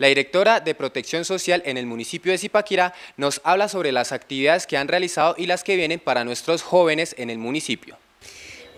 La directora de Protección Social en el municipio de Zipaquirá nos habla sobre las actividades que han realizado y las que vienen para nuestros jóvenes en el municipio.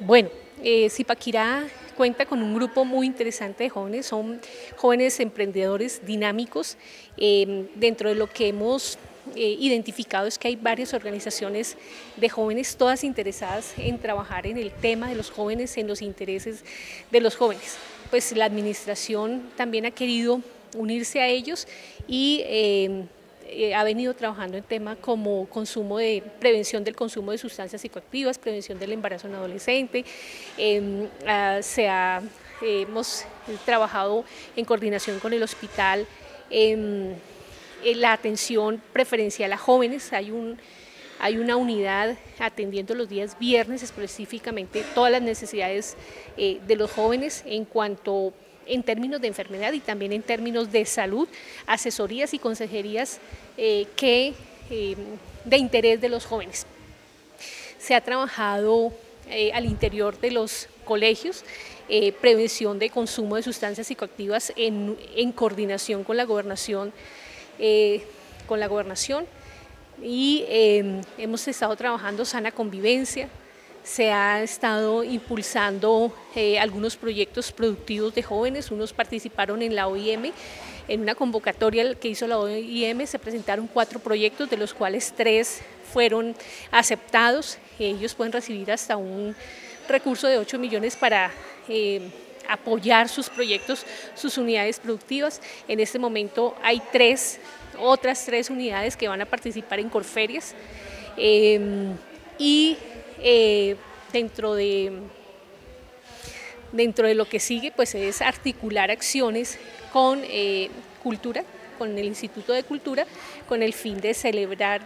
Bueno, eh, Zipaquirá cuenta con un grupo muy interesante de jóvenes, son jóvenes emprendedores dinámicos. Eh, dentro de lo que hemos eh, identificado es que hay varias organizaciones de jóvenes, todas interesadas en trabajar en el tema de los jóvenes, en los intereses de los jóvenes. Pues la administración también ha querido unirse a ellos y eh, eh, ha venido trabajando en temas como consumo de prevención del consumo de sustancias psicoactivas, prevención del embarazo en adolescente, em, ah, se ha, hemos trabajado en coordinación con el hospital em, eh, la atención preferencial a jóvenes, hay, un, hay una unidad atendiendo los días viernes específicamente todas las necesidades de los jóvenes en cuanto en términos de enfermedad y también en términos de salud, asesorías y consejerías eh, que, de interés de los jóvenes. Se ha trabajado al interior de los colegios, prevención de consumo de sustancias psicoactivas en, en coordinación con la gobernación eh, con la gobernación y em, hemos estado trabajando sana convivencia, se ha estado impulsando eh, algunos proyectos productivos de jóvenes, unos participaron en la OIM, en una convocatoria que hizo la OIM se presentaron cuatro proyectos, de los cuales tres fueron aceptados, ellos pueden recibir hasta un recurso de 8 millones para em, apoyar sus proyectos, sus unidades productivas. En este momento hay tres, otras tres unidades que van a participar en Corferias. Em, y eh, dentro de dentro de lo que sigue pues es articular acciones con eh, cultura, con el Instituto de Cultura, con el fin de celebrar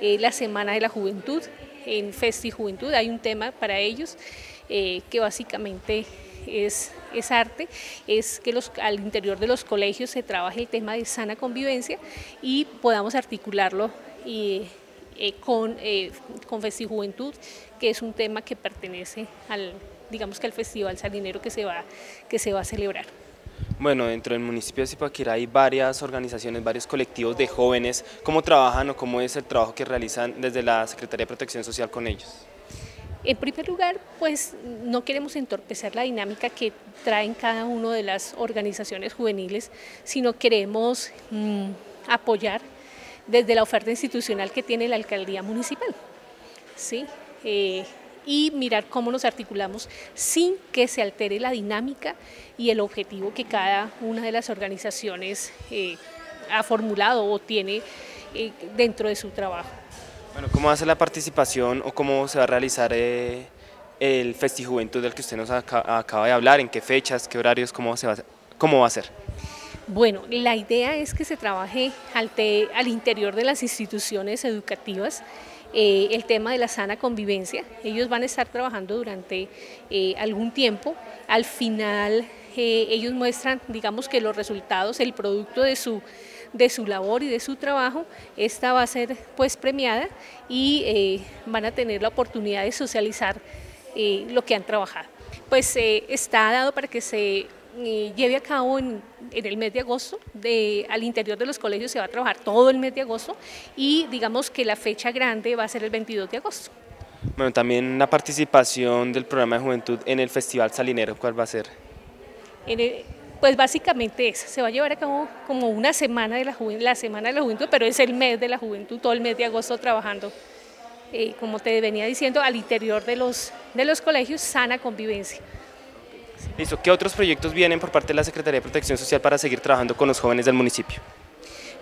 eh, la Semana de la Juventud en Festi Juventud. Hay un tema para ellos que básicamente es, es arte, es que los, al interior de los colegios se trabaje el tema de sana convivencia y podamos articularlo y, eh, con, eh, con Festijuventud, que es un tema que pertenece al, digamos que al Festival Salinero que se va, que se va a celebrar. Bueno, dentro del municipio de Zipaquirá hay varias organizaciones, varios colectivos de jóvenes. ¿Cómo trabajan o cómo es el trabajo que realizan desde la Secretaría de Protección Social con ellos? En primer lugar, pues no queremos entorpecer la dinámica que traen cada una de las organizaciones juveniles, sino queremos mm, apoyar desde la oferta institucional que tiene la alcaldía municipal. ¿sí? Eh, y mirar cómo nos articulamos sin que se altere la dinámica y el objetivo que cada una de las organizaciones eh, ha formulado o tiene eh, dentro de su trabajo. Bueno, ¿cómo va a ser la participación o cómo se va a realizar eh, el Festijuventud del que usted nos acaba de hablar? ¿En qué fechas, qué horarios, cómo, se va, cómo va a ser? Bueno, la idea es que se trabaje al, interior de las instituciones educativas eh, el tema de la sana convivencia. Ellos van a estar trabajando durante eh, algún tiempo. Al final ellos muestran, digamos que los resultados, el producto de su de su labor y de su trabajo, esta va a ser pues premiada y eh, van a tener la oportunidad de socializar eh, lo que han trabajado. Pues eh, está dado para que se lleve a cabo en, el mes de agosto, de, al interior de los colegios se va a trabajar todo el mes de agosto y digamos que la fecha grande va a ser el 22 de agosto. Bueno, también la participación del programa de juventud en el Festival Salinero, ¿cuál va a ser? Pues básicamente eso, se va a llevar a cabo como una semana de la, la Semana de la Juventud, pero es el mes de la juventud, todo el mes de agosto trabajando, eh, como te venía diciendo, al interior de los, de los colegios, sana convivencia. Listo, ¿qué otros proyectos vienen por parte de la Secretaría de Protección Social para seguir trabajando con los jóvenes del municipio?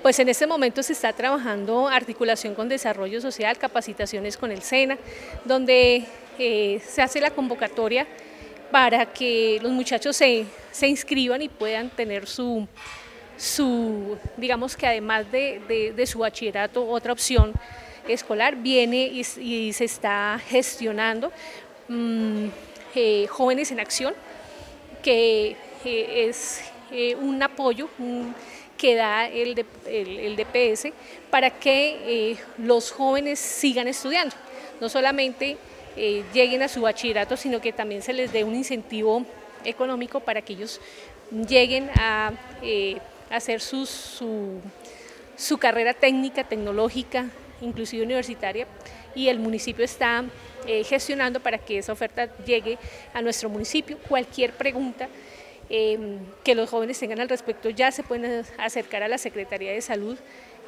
Pues en este momento se está trabajando articulación con desarrollo social, capacitaciones con el SENA, donde eh, se hace la convocatoria para que los muchachos se, inscriban y puedan tener su, digamos que además de, su bachillerato, otra opción escolar, viene y, se está gestionando mm, eh, Jóvenes en Acción, que eh, es eh, un apoyo que da el, el, DPS para que los jóvenes sigan estudiando, no solamente eh, lleguen a su bachillerato, sino que también se les dé un incentivo económico para que ellos lleguen a, eh, hacer su, su, carrera técnica, tecnológica, inclusive universitaria, y el municipio está eh, gestionando para que esa oferta llegue a nuestro municipio. Cualquier pregunta em, que los jóvenes tengan al respecto ya se pueden acercar a la Secretaría de Salud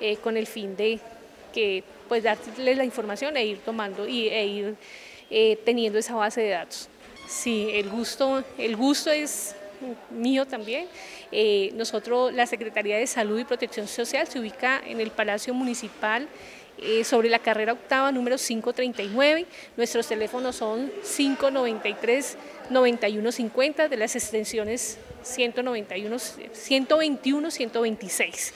eh, con el fin de que pues darles la información e ir tomando y, e ir eh, teniendo esa base de datos. Sí, el gusto, el gusto es mío también. Nosotros, la Secretaría de Salud y Protección Social se ubica en el Palacio Municipal eh, sobre la carrera octava número 539. Nuestros teléfonos son 593-9150 de las extensiones 191, 121, 126.